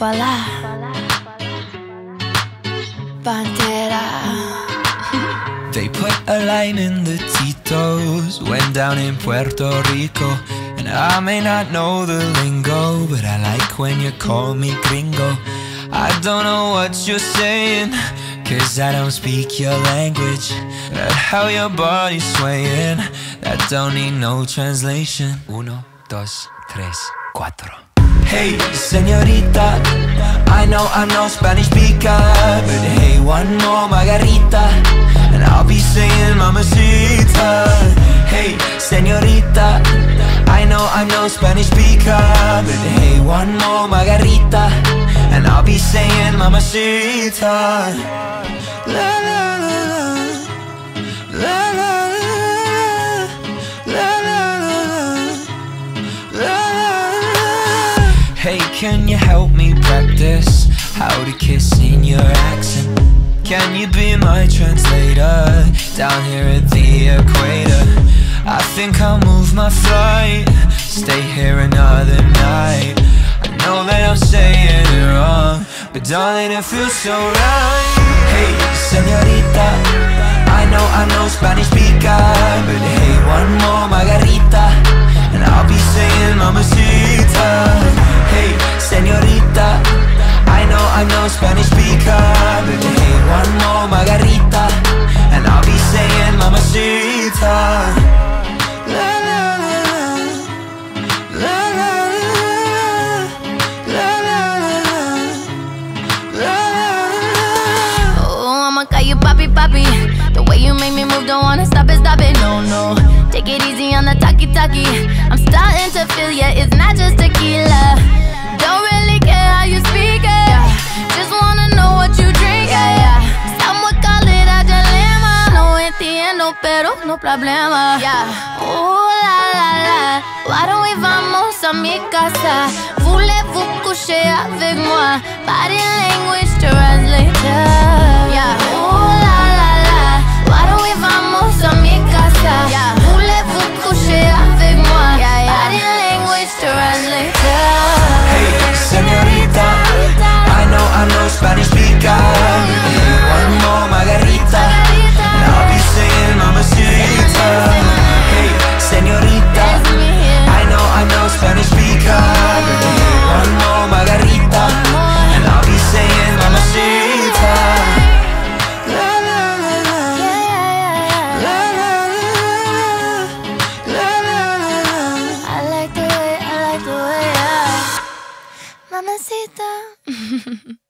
Voilà. Panterra. They put a line in the Tito's Went down in Puerto Rico. And I may not know the lingo But I like when you call me gringo. I don't know what you're saying Cause I don't speak your language. But how your body's swaying That don't need no translation. Uno, dos, tres, cuatro Hey, señorita I know I know Spanish speaker But hey, one more margarita And I'll be saying mamacita. Hey, señorita I know I know Spanish speaker But hey, one more margarita And I'll be saying mamacita. La la Hey, can you help me practice how to kiss in your accent? Can you be my translator down here at the equator? I think I'll move my flight, stay here another night. I know that I'm saying it wrong, but darling, it feels so right. Hey, señorita, I know I know Spanish speaker, but hey, you papi, papi. The way you make me move, don't wanna stop it, stop it, no, no. Take it easy on the talkie, talkie. I'm starting to feel ya, it's not just tequila. Don't really care how you speak it. Just wanna know what you drink, yeah, yeah. Some would call it a dilemma. No entiendo, pero no problema. Yeah. Ooh la la la. Why don't we vamos a mi casa? Voulez-vous coucher avec moi? Body language translator. Like the way,